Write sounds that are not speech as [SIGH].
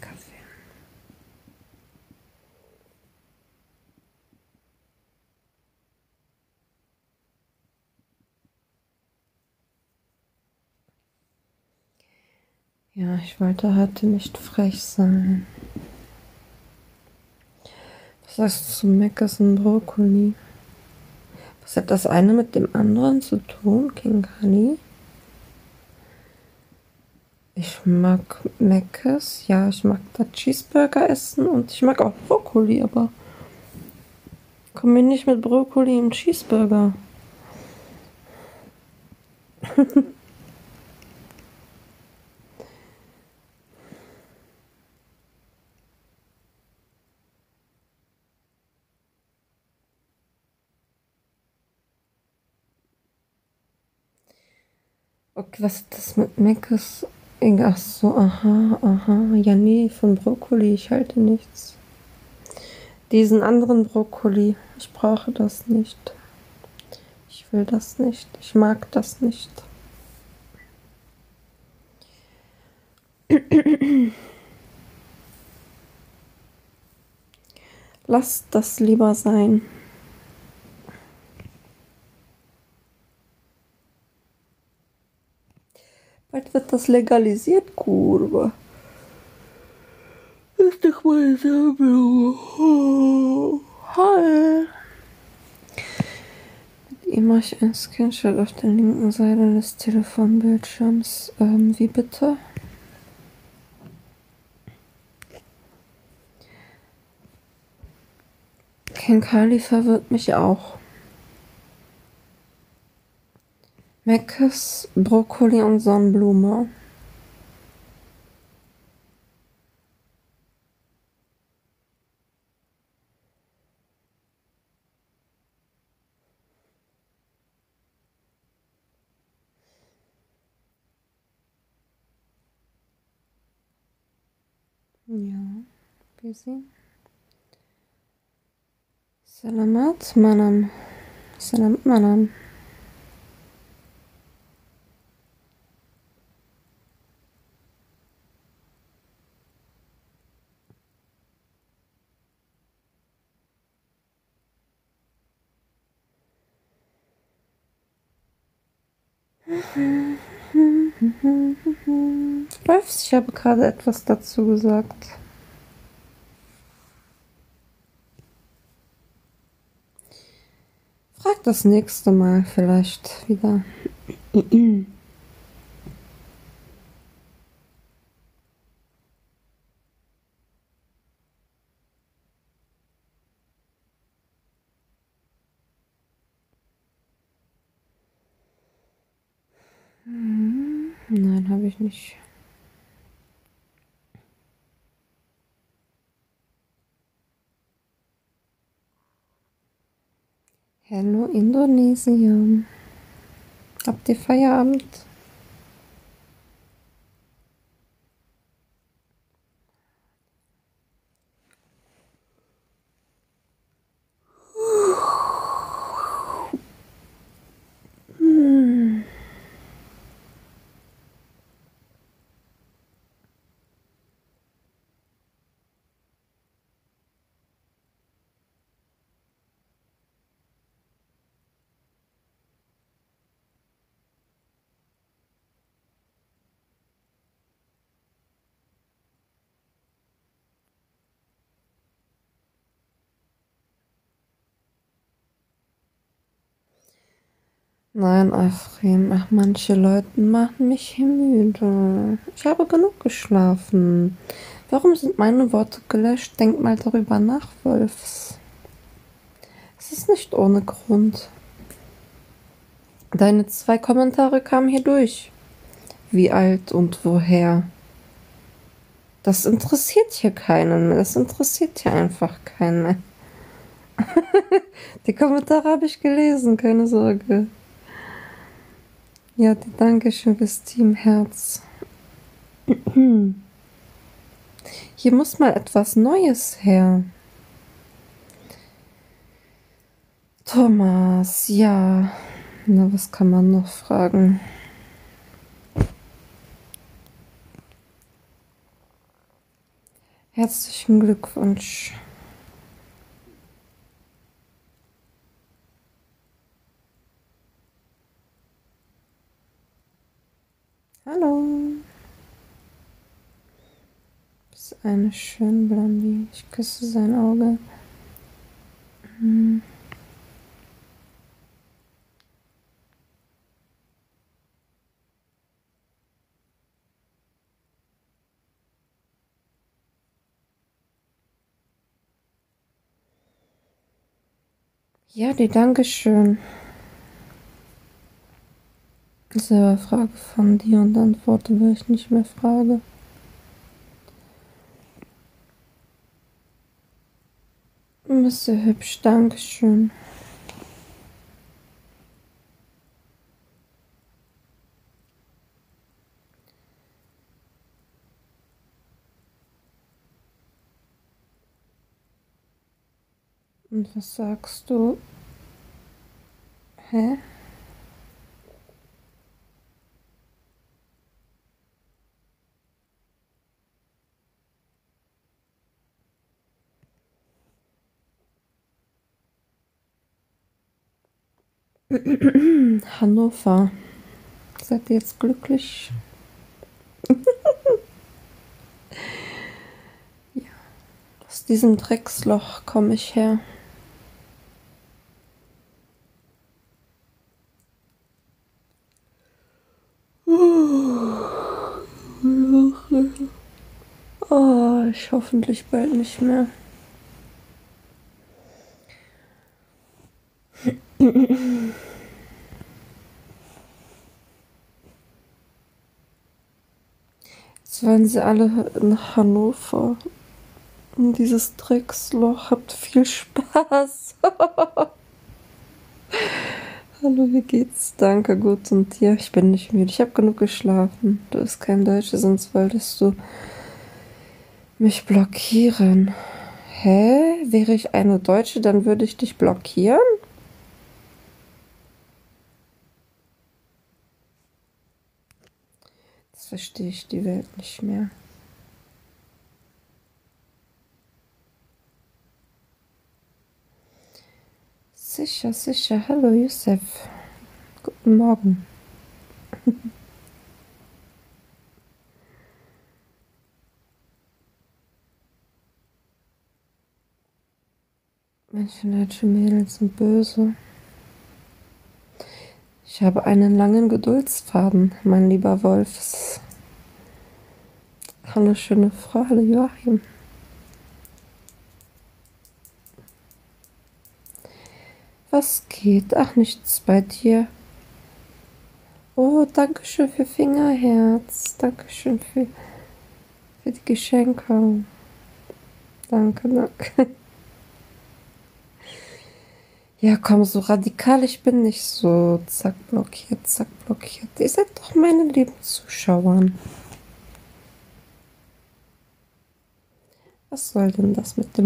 Kaffee. Ja, ich wollte heute nicht frech sein. Was sagst du zu Meckes und Brokkoli? Was hat das eine mit dem anderen zu tun, King Kali? Ich mag Meckes, ja, ich mag da Cheeseburger essen und ich mag auch Brokkoli, aber komm mir nicht mit Brokkoli und Cheeseburger. [LAUGHS] Okay, was ist das mit Meckes? Ach so, aha, aha. Ja, nee, von Brokkoli, ich halte nichts. Diesen anderen Brokkoli, ich brauche das nicht. Ich will das nicht. Ich mag das nicht. Lass das lieber sein. Bald wird das legalisiert, kurwa. Ist doch mal so, Hi. Mit ihm mache ich ein Screenshot auf der linken Seite des Telefonbildschirms. Ähm, wie bitte? Ken Kali verwirrt mich auch. Meckes, Brokkoli und Sonnenblume. Ja, busy. Selamat malam. Selamat malam. Läuft, ich habe gerade etwas dazu gesagt. Frag das nächste Mal vielleicht wieder. [CLEARS THROAT] Nein, habe ich nicht. Hallo Indonesien. Habt ihr Feierabend? Nein, Afrim, ach, manche Leute machen mich hier müde. Ich habe genug geschlafen. Warum sind meine Worte gelöscht? Denk mal darüber nach, Wolfs. Es ist nicht ohne Grund. Deine zwei Kommentare kamen hier durch. Wie alt und woher? Das interessiert hier keinen mehr. Das interessiert hier einfach keinen mehr. [LAUGHS] Die Kommentare habe ich gelesen, keine Sorge. Ja, danke schön fürs Teamherz. [CLEARS THROAT] Hier muss mal etwas Neues her. Thomas, ja. Na, was kann man noch fragen? Herzlichen Glückwunsch. Hallo. Das ist eine schön Blondie. Ich küsse sein Auge. Hm. Ja, die Dankeschön. Das ist eine Frage von dir und Antworten, weil ich nicht mehr frage. Bist sehr hübsch, Dankeschön. Und was sagst du? Hä? [CLEARS THROAT] Hannover. Seid ihr jetzt glücklich? [LAUGHS] ja. Aus diesem Drecksloch komme ich her. Oh, ich hoffentlich bald nicht mehr. [LAUGHS] Jetzt wollen sie alle nach Hannover. In dieses Drecksloch. Habt viel Spaß. [LAUGHS] Hallo, wie geht's? Danke, gut und dir? Ich bin nicht müde. Ich habe genug geschlafen. Du bist kein Deutscher, sonst wolltest du mich blockieren. Hä? Wäre ich eine Deutsche, dann würde ich dich blockieren? Verstehe ich die Welt nicht mehr. Sicher, sicher. Hallo, Youssef. Guten Morgen. [LAUGHS] Manche deutsche Mädels sind böse. Ich habe einen langen Geduldsfaden, mein lieber Wolf. Hallo, schöne Frau. Hallo, Joachim. Was geht? Ach, nichts bei dir. Oh, danke schön für Fingerherz. Danke schön für, für die Geschenke. Danke, danke. Ja, komm, so radikal ich bin nicht so zack blockiert, zack blockiert. Ihr seid doch meine lieben Zuschauer. Was soll denn das mit dem